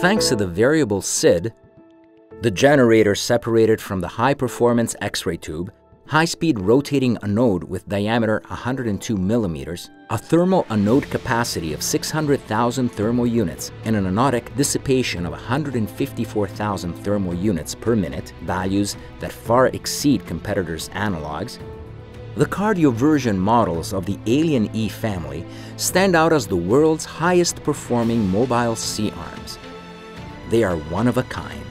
Thanks to the variable SID, the generator separated from the high-performance X-ray tube, high-speed rotating anode with diameter 102 millimeters, a thermal anode capacity of 600,000 thermal units, and an anodic dissipation of 154,000 thermal units per minute, values that far exceed competitors' analogs, the cardioversion models of the Alien E family stand out as the world's highest performing mobile C-arms. They are one of a kind.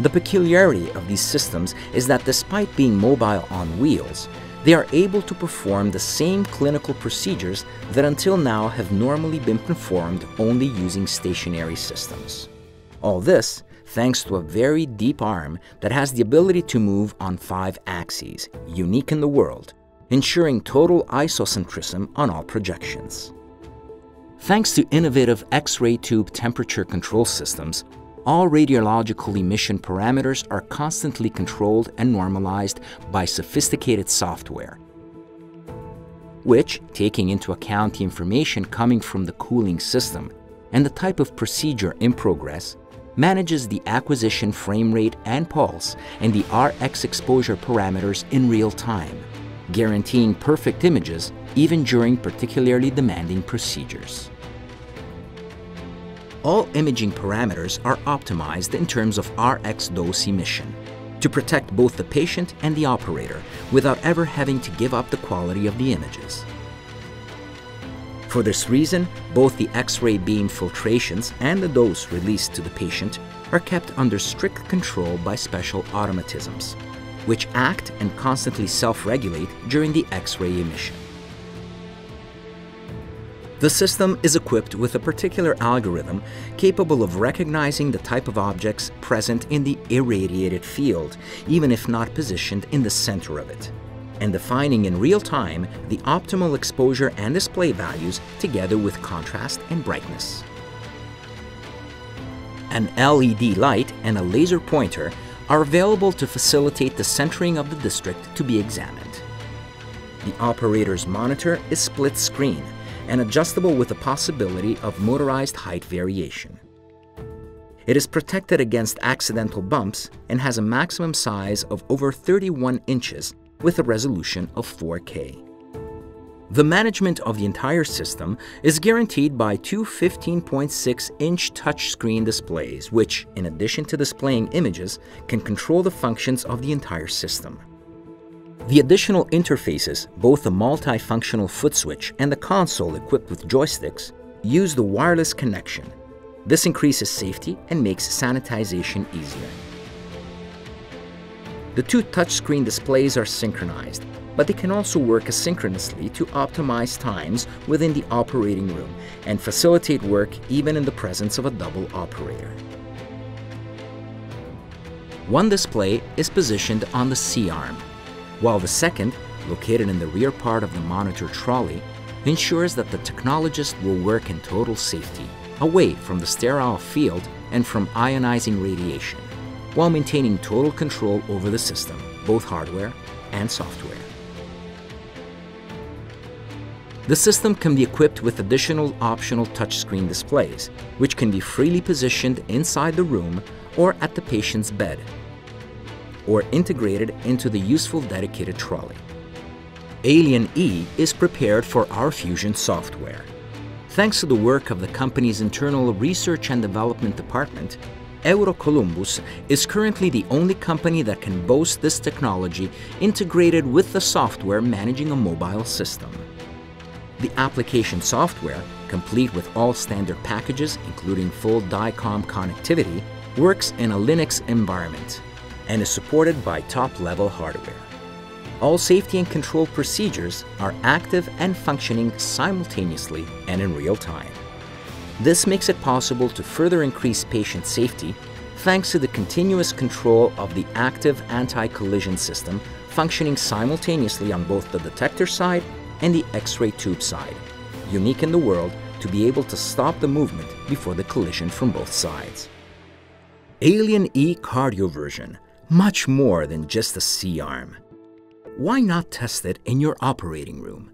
The peculiarity of these systems is that despite being mobile on wheels, they are able to perform the same clinical procedures that until now have normally been performed only using stationary systems. All this thanks to a very deep arm that has the ability to move on five axes, unique in the world, ensuring total isocentrism on all projections. Thanks to innovative X-ray tube temperature control systems, all radiological emission parameters are constantly controlled and normalized by sophisticated software, which, taking into account the information coming from the cooling system and the type of procedure in progress, manages the acquisition frame rate and pulse and the RX exposure parameters in real time, guaranteeing perfect images even during particularly demanding procedures. All imaging parameters are optimized in terms of RX dose emission to protect both the patient and the operator without ever having to give up the quality of the images. For this reason, both the X-ray beam filtrations and the dose released to the patient are kept under strict control by special automatisms, which act and constantly self-regulate during the X-ray emission. The system is equipped with a particular algorithm capable of recognizing the type of objects present in the irradiated field, even if not positioned in the center of it and defining in real time the optimal exposure and display values together with contrast and brightness. An LED light and a laser pointer are available to facilitate the centering of the district to be examined. The operator's monitor is split screen and adjustable with the possibility of motorized height variation. It is protected against accidental bumps and has a maximum size of over 31 inches with a resolution of 4K. The management of the entire system is guaranteed by two 15.6-inch touchscreen displays, which, in addition to displaying images, can control the functions of the entire system. The additional interfaces, both the multifunctional foot switch and the console equipped with joysticks, use the wireless connection. This increases safety and makes sanitization easier. The two touchscreen displays are synchronized, but they can also work asynchronously to optimize times within the operating room and facilitate work even in the presence of a double operator. One display is positioned on the C-arm, while the second, located in the rear part of the monitor trolley, ensures that the technologist will work in total safety, away from the sterile field and from ionizing radiation while maintaining total control over the system, both hardware and software. The system can be equipped with additional optional touchscreen displays, which can be freely positioned inside the room or at the patient's bed, or integrated into the useful dedicated trolley. Alien E is prepared for our Fusion software. Thanks to the work of the company's internal research and development department, Eurocolumbus is currently the only company that can boast this technology integrated with the software managing a mobile system. The application software, complete with all standard packages including full DICOM connectivity, works in a Linux environment and is supported by top-level hardware. All safety and control procedures are active and functioning simultaneously and in real time. This makes it possible to further increase patient safety thanks to the continuous control of the active anti-collision system functioning simultaneously on both the detector side and the X-ray tube side, unique in the world to be able to stop the movement before the collision from both sides. Alien E cardioversion, much more than just a C-arm. Why not test it in your operating room?